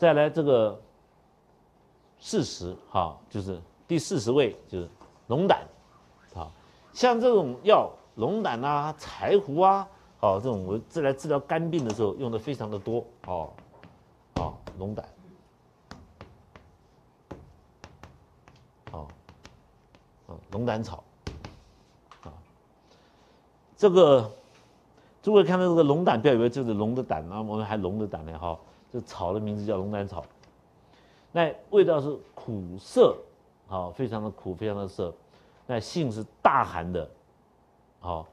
再来这个四十，哈，就是第四十位就是龙胆，好，像这种药，龙胆啊、柴胡啊，好，这种我治来治疗肝病的时候用的非常的多，哦，哦，龙胆，好，啊，龙胆草，啊，这个。诸位看到这个龙胆，不要以为就是龙的胆啊，我们还龙的胆呢哈。这草的名字叫龙胆草，那味道是苦涩，好，非常的苦，非常的涩。那性是大寒的，好。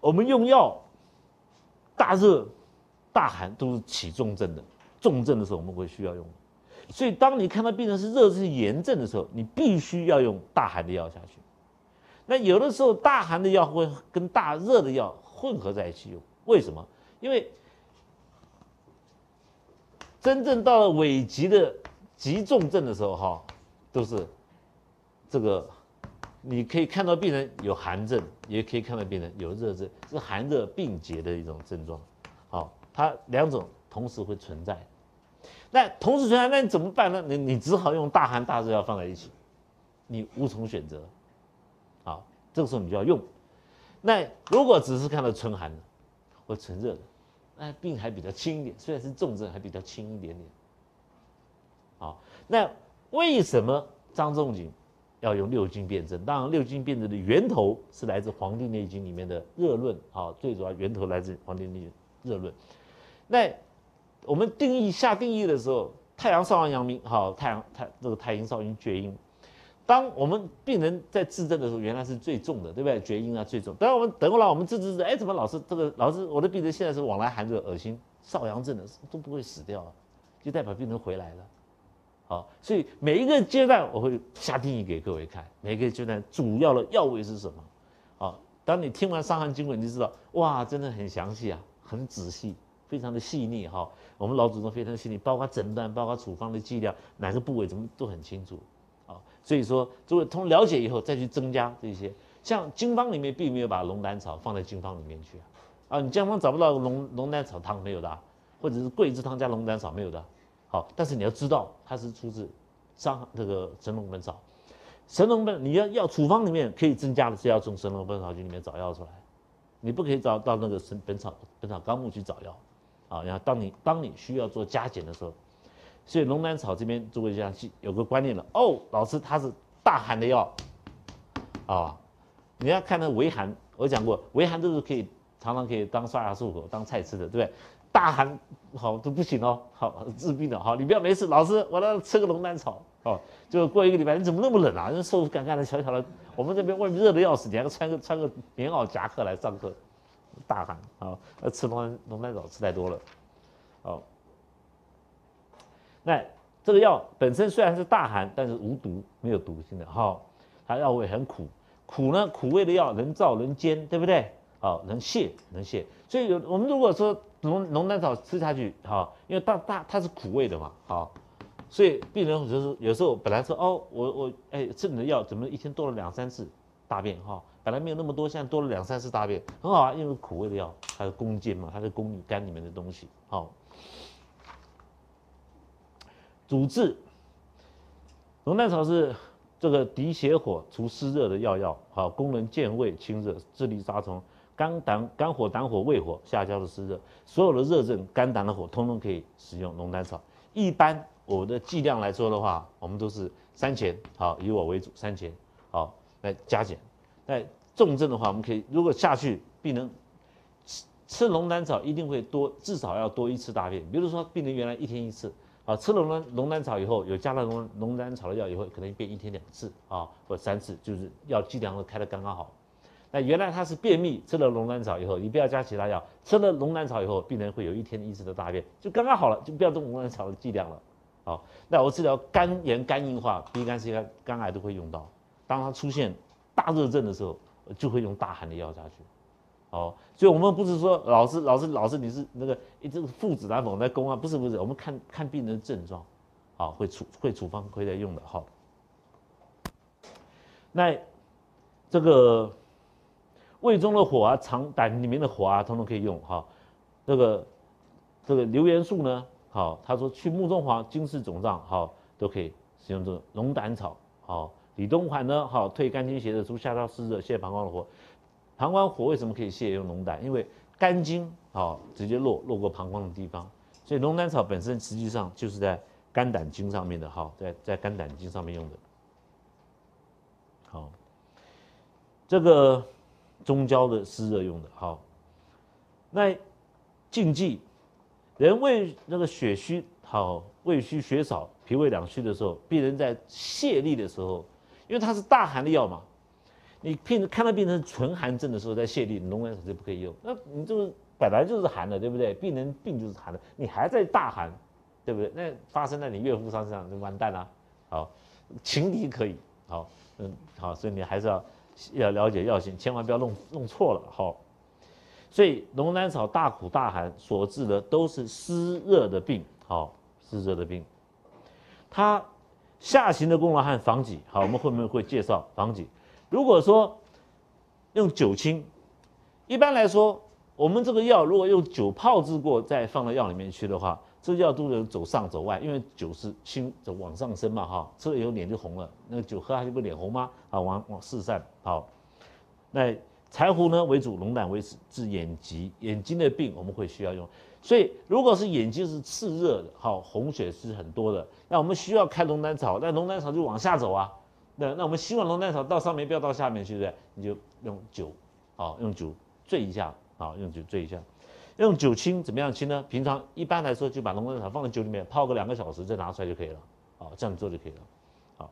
我们用药，大热、大寒都是起重症的，重症的时候我们会需要用。所以当你看到病人是热是炎症的时候，你必须要用大寒的药下去。那有的时候大寒的药会跟大热的药。混合在一起用，为什么？因为真正到了危急的急重症的时候，哈，都是这个，你可以看到病人有寒症，也可以看到病人有热症，是寒热并结的一种症状。好，它两种同时会存在。那同时存在，那你怎么办呢？你你只好用大寒大热药放在一起，你无从选择。好，这个时候你就要用。那如果只是看到纯寒的或纯热的，那病还比较轻一点，虽然是重症，还比较轻一点点。好，那为什么张仲景要用六经辩证？当然，六经辩证的源头是来自《黄帝内经》里面的热论。好，最主要源头来自《黄帝内经》热论。那我们定义下定义的时候，太阳少阳阳明，好，太阳太这个太阴少阴厥阴。当我们病人在治症的时候，原来是最重的，对不对？厥阴啊最重。等我们等过来，我们治治治，哎，怎么老是这个老是我的病人现在是往来寒热、恶心、少阳症的，都不会死掉啊，就代表病人回来了。好，所以每一个阶段我会下定义给各位看，每一个阶段主要的药味是什么？好，当你听完《伤寒经文》，你就知道，哇，真的很详细啊，很仔细，非常的细腻哈。我们老祖宗非常细腻，包括诊断，包括处方的剂量，哪个部位怎么都很清楚。所以说，诸位通了解以后再去增加这些，像经方里面并没有把龙胆草放在经方里面去啊，你经方找不到龙龙胆草汤没有的，或者是桂枝汤加龙胆草没有的，好，但是你要知道它是出自伤这个神农本草，神农本你要要处方里面可以增加的是要从神农本草经里面找药出来，你不可以找到那个神本草本草纲目去找药，啊，然后当你当你需要做加减的时候。所以龙胆草这边诸位要记有个观念了哦，老师它是大寒的药啊，你要看那微寒，我讲过微寒都是可以常常可以当刷牙漱口当菜吃的，对不对？大寒好都不行哦，好治病的好，你不要没事，老师我要吃个龙胆草哦，就过一个礼拜你怎么那么冷啊？人瘦干干的小小的，我们这边外面热的要死，你还穿个穿个棉袄夹克来上课，大寒啊，吃龙胆龙胆草吃太多了，好。那这个药本身虽然是大寒，但是无毒，没有毒性的哈。它药味很苦，苦呢，苦味的药能燥能煎，对不对？好，能泻能泻。所以有我们如果说龙龙胆草吃下去，哈，因为大大它是苦味的嘛，好，所以病人就是有时候本来说哦，我我哎吃你的药怎么一天多了两三次大便哈？本来没有那么多，现在多了两三次大便，很好啊，因为苦味的药它是攻坚嘛，它是攻你肝里面的东西，好。主治龙胆草是这个涤邪火、除湿热的药药，好，功能健胃清热、治力杀虫、肝胆肝火、胆火、胃火下焦的湿热，所有的热症、肝胆的火，通通可以使用龙胆草。一般我的剂量来说的话，我们都是三钱，好，以我为主，三钱，好，来加减。那重症的话，我们可以如果下去，病人吃吃龙胆草一定会多，至少要多一次大便。比如说，病人原来一天一次。啊，吃了龙龙胆草以后，有加了龙龙胆草的药以后，可能变一天两次啊，或三次，就是药剂量都开的刚刚好。那原来他是便秘，吃了龙胆草以后，你不要加其他药，吃了龙胆草以后，病人会有一天一次的大便，就刚刚好了，就不要动龙胆草的剂量了。好，那我治疗肝炎、肝硬化、B 肝、C 肝、肝癌都会用到。当它出现大热症的时候，就会用大寒的药下去。哦，所以我们不是说老师、老师、老师，你是那个一直父子难否在公啊？不是不是，我们看看病人的症状，好会处会处方会在用的哈。那这个胃中的火啊，肠胆里面的火啊，通通可以用哈。这个这个硫元素呢，好，他说去木中黄、金氏肿胀，好，都可以使用这个龙胆草。好，李东环呢，好，退肝经邪的，足下焦湿热，泻膀胱的火。膀胱火为什么可以泻？用龙胆，因为肝经好直接落落过膀胱的地方，所以龙胆草本身实际上就是在肝胆经上面的，好，在在肝胆经上面用的。好，这个中焦的湿热用的，好，那禁忌。人胃那个血虚，好胃虚血少、脾胃两虚的时候，病人在泄痢的时候，因为它是大寒的药嘛，你病看到病人纯寒症的时候在泻痢，龙胆草就不可以用。那你就是本来就是寒的，对不对？病人病就是寒的，你还在大寒，对不对？那发生在你岳父身上就完蛋了。好，情敌可以，好，嗯，好，所以你还是要要了解药性，千万不要弄弄错了，好。所以龙胆草大苦大寒所致的都是湿热的病，好湿热的病。它下行的功劳和防己，好，我们后面会介绍防己。如果说用酒清，一般来说，我们这个药如果用酒泡制过再放到药里面去的话，这药都能走上走外，因为酒是清走往上升嘛，哈，吃了以后脸就红了，那个酒喝下去不脸红吗？啊，往往四散，好，那。柴胡呢为主，龙胆为治眼疾，眼睛的病我们会需要用。所以如果是眼睛是炽热的，好红血是很多的，那我们需要开龙胆草，那龙胆草就往下走啊。那那我们希望龙胆草到上面不要到下面去，对不对？你就用酒，好用酒醉一下，好用酒醉一下。用酒清怎么样清呢？平常一般来说就把龙胆草放在酒里面泡个两个小时，再拿出来就可以了。好，这样做就可以了。好，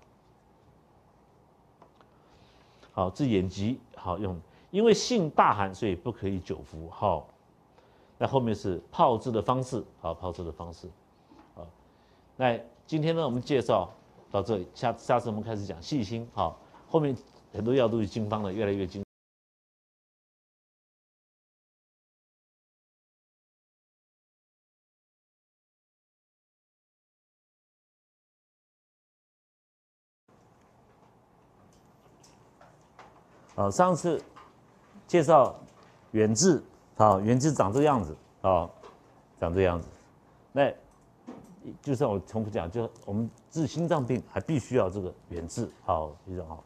好治眼疾，好用。因为性大寒，所以不可以久服。好，那后面是泡制的方式。好，泡制的方式。好，那今天呢，我们介绍到这里，下下次我们开始讲细心。好，后面很多药都是经方的，越来越精。好，上次。介绍远志，好，远志长这个样子，啊，长这样子，那就算我重复讲，就我们治心脏病还必须要这个远志，好，非常好，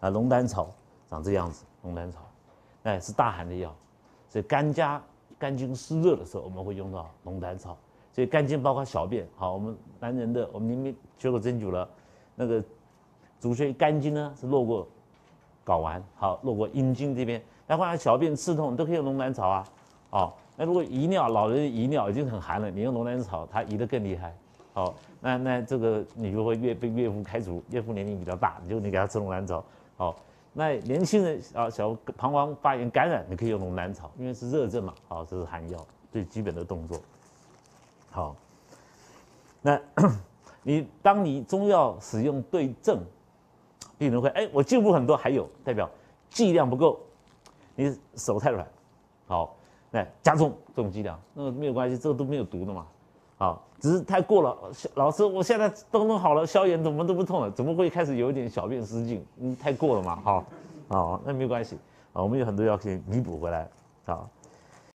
啊，龙胆草长这样子，龙胆草，那是大寒的药，所以肝家肝经湿热的时候，我们会用到龙胆草，所以肝经包括小便，好，我们男人的，我们明明学过针灸了，那个主穴肝经呢是落过睾丸，好，落过阴经这边。那或者小便刺痛，都可以用龙胆草啊。哦，那如果遗尿，老人遗尿已经很寒了，你用龙胆草，它遗得更厉害。好，那那这个你就会越被岳父开除，岳父年龄比较大，你就你给他吃龙胆草。好，那年轻人啊，小膀胱发炎感染，你可以用龙胆草，因为是热症嘛。好，这是寒药最基本的动作。好，那你当你中药使用对症，病人会哎，我进步很多，还有代表剂量不够。你手太软，好，来加重这种剂量，那个没有关系，这个都没有毒的嘛，啊，只是太过了。老师，我现在都弄好了，消炎怎么都不痛了，怎么会开始有一点小便失禁？嗯，太过了嘛，好，好，那没关系，啊，我们有很多药可以弥补回来，好。